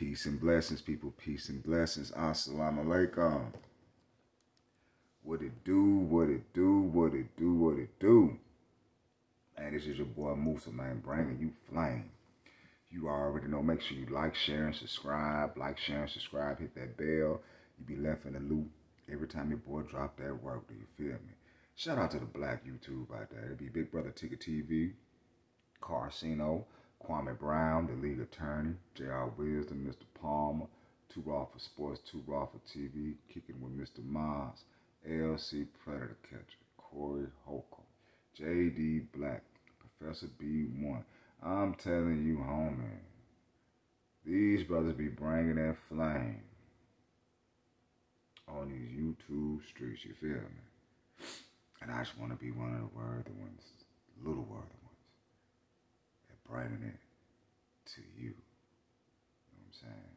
Peace and blessings, people. Peace and blessings. Assalamu alaikum. What it do, what it do, what it do, what it do. Man, this is your boy Musa, man, bringing you flame. You already know. Make sure you like, share, and subscribe. Like, share, and subscribe. Hit that bell. You be left in the loop every time your boy drop that work. Do you feel me? Shout out to the black YouTube out there. It'd be Big Brother Ticket TV, Carcino, Kwame Brown, the lead attorney, J.R. Wisdom, Mr. Palmer, Too Raw for Sports, Too Raw for TV, Kicking with Mr. Mars, LC Predator Catcher, Corey Holcomb, J.D. Black, Professor B1. I'm telling you, homie, these brothers be bringing that flame on these YouTube streets, you feel me? And I just want to be one of the worthy ones, little worthy bringing it to you. You know what I'm saying?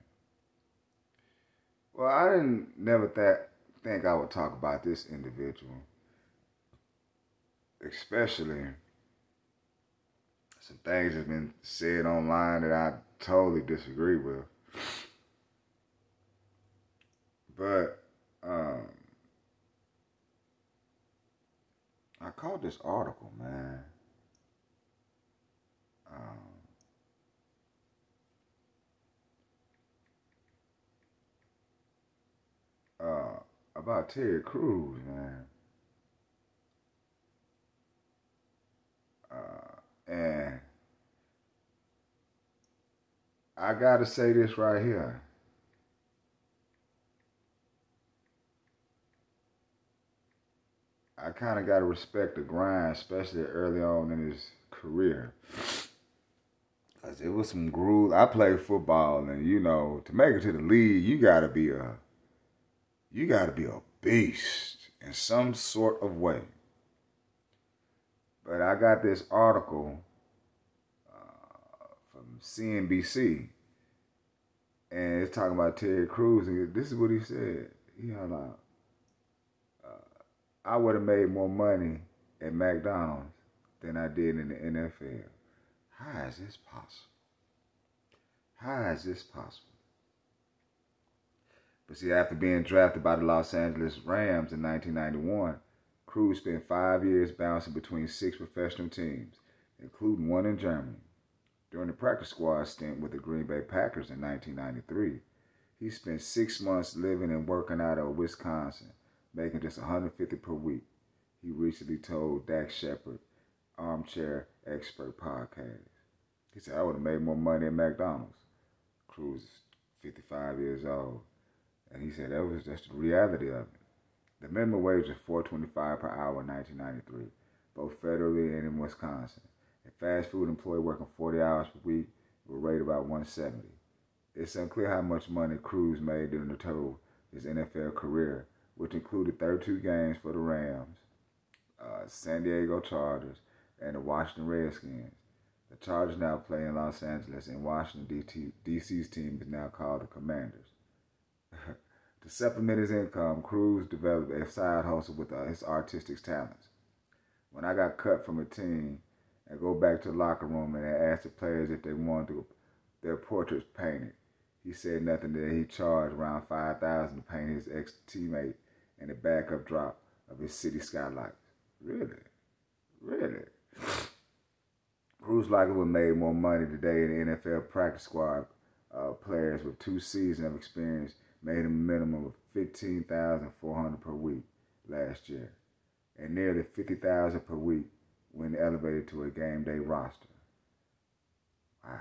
Well, I didn't never th- think I would talk about this individual, especially some things have been said online that I totally disagree with. But um, I caught this article, man. um, uh, about Terry Crews, man. Uh, and I gotta say this right here. I kind of got to respect the grind, especially early on in his career. Cause it was some groove. I played football, and you know, to make it to the league, you gotta be a, you gotta be a beast in some sort of way. But I got this article uh, from CNBC, and it's talking about Terry Crews, and this is what he said. He had uh, I would have made more money at McDonald's than I did in the NFL. How is this possible? How is this possible? But see, after being drafted by the Los Angeles Rams in 1991, Crews spent five years bouncing between six professional teams, including one in Germany. During the practice squad stint with the Green Bay Packers in 1993, he spent six months living and working out of Wisconsin, making just 150 per week. He recently told Dax Shepard, Armchair Expert Podcast. He said, I would have made more money at McDonald's. Crews is 55 years old. And he said that was just the reality of it. The minimum wage was 425 per hour in 1993, both federally and in Wisconsin. A fast food employee working 40 hours per week would rate about 170. It's unclear how much money Crews made during the total his NFL career, which included 32 games for the Rams, uh, San Diego Chargers, and the Washington Redskins. The Chargers now play in Los Angeles, and Washington DC's team is now called the Commanders. To supplement his income, Crews developed a side hustle with uh, his artistic talents. When I got cut from a team, I go back to the locker room and I asked the players if they wanted their portraits painted. He said nothing that he charged around five thousand to paint his ex teammate and the backup drop of his city skylights. Really? Really? Crews likely would made more money today in the NFL practice squad uh, players with two seasons of experience made a minimum of fifteen thousand four hundred per week last year, and nearly fifty thousand per week when elevated to a game day roster. Wow,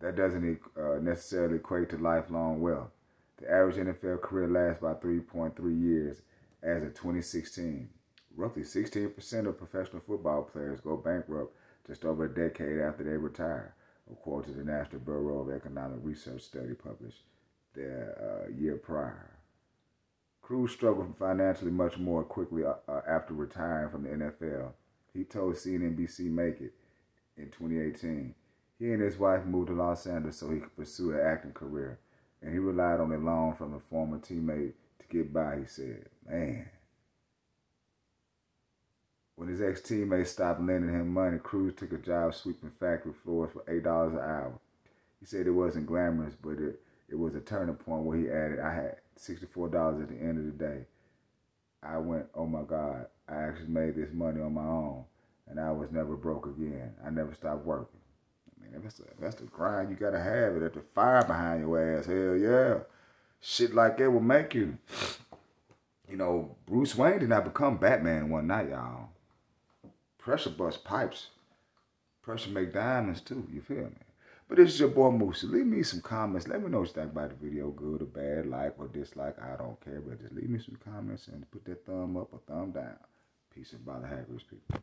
that doesn't uh, necessarily equate to lifelong wealth. The average NFL career lasts about 3.3 years as of 2016. Roughly 16% of professional football players go bankrupt just over a decade after they retire, according to the National Bureau of Economic Research study published the uh, year prior. Crews struggled financially much more quickly uh, uh after retiring from the NFL. He told CNBC Make It in 2018. He and his wife moved to Los Angeles so he could pursue an acting career, and he relied on a loan from a former teammate to get by, he said. Man, when his ex teammate stopped lending him money, Crews took a job sweeping factory floors for $8 an hour. He said it wasn't glamorous, but it, it was a turning point where he added, I had $64 at the end of the day. I went, oh my God, I actually made this money on my own and I was never broke again. I never stopped working. I mean, that's, a, that's the grind you got to have it. At the fire behind your ass, hell yeah. Shit like that will make you. You know, Bruce Wayne did not become Batman one night, y'all. Pressure bust pipes. Pressure make diamonds too, you feel me? But this is your boy Moose. Leave me some comments. Let me know what you think about the video. Good or bad, like or dislike. I don't care. But just leave me some comments and put that thumb up or thumb down. Peace and brother Haggers people.